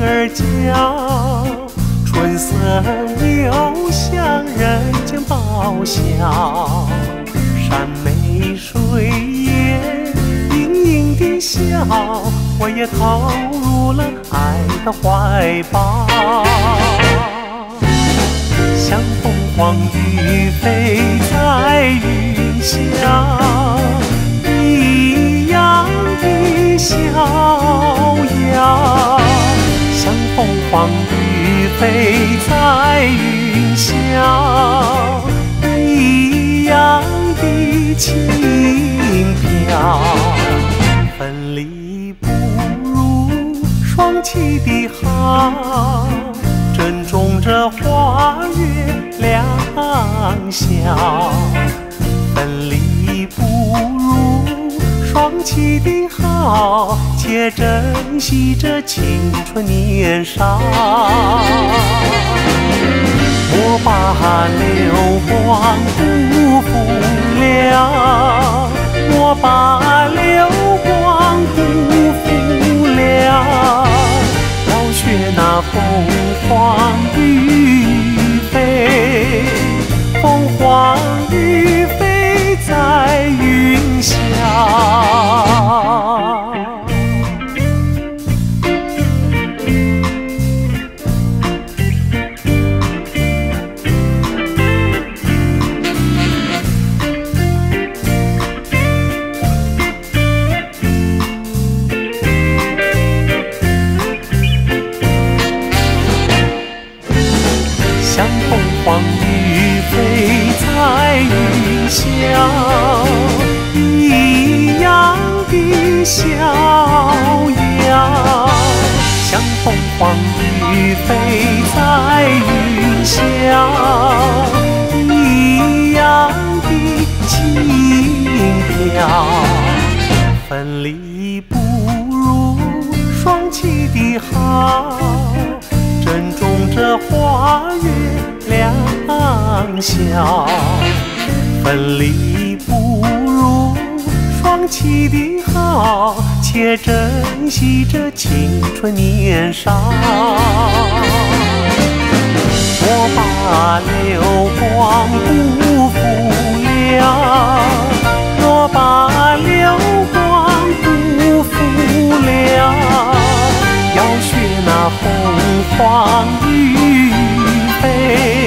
儿叫，春色留香，人间报晓。山美水眼，盈盈的笑，我也投入了爱的怀抱。像凤凰于飞在云霄，一样的逍遥。像凤凰于飞在云霄，一样的轻飘。分离不如双栖的好。珍重这花月良宵，分离不放弃的好，且珍惜这青春年少。莫把流光辜负了，莫把流光辜负了。要学那凤凰于飞，凤凰于凤凰于飞在云霄，一样的逍遥。像凤凰于飞在云霄，一样的轻飘。分离不如双栖的好。珍重这花月宵，分离不如双栖的好，且珍惜这青春年少。莫把流光辜负了，若把流光辜负了。要学那凤凰于飞。